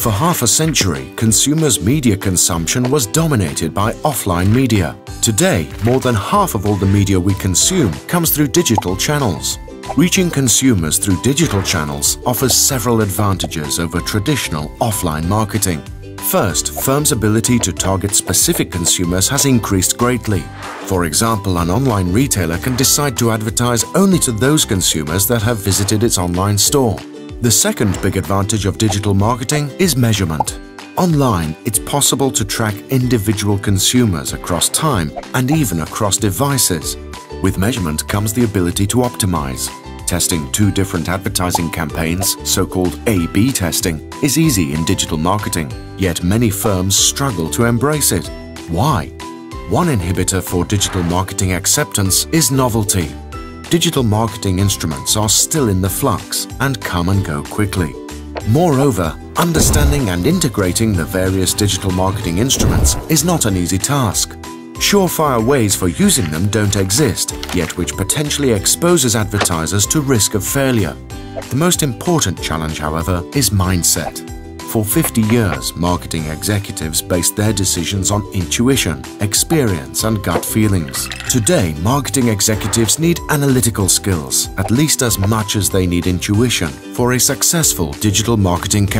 For half a century, consumers' media consumption was dominated by offline media. Today, more than half of all the media we consume comes through digital channels. Reaching consumers through digital channels offers several advantages over traditional offline marketing. First, firms' ability to target specific consumers has increased greatly. For example, an online retailer can decide to advertise only to those consumers that have visited its online store. The second big advantage of digital marketing is measurement. Online, it's possible to track individual consumers across time and even across devices. With measurement comes the ability to optimize. Testing two different advertising campaigns, so-called A-B testing, is easy in digital marketing, yet many firms struggle to embrace it. Why? One inhibitor for digital marketing acceptance is novelty. Digital marketing instruments are still in the flux and come and go quickly. Moreover, understanding and integrating the various digital marketing instruments is not an easy task. Surefire ways for using them don't exist, yet which potentially exposes advertisers to risk of failure. The most important challenge, however, is mindset. For 50 years, marketing executives based their decisions on intuition, experience and gut feelings. Today, marketing executives need analytical skills, at least as much as they need intuition, for a successful digital marketing campaign.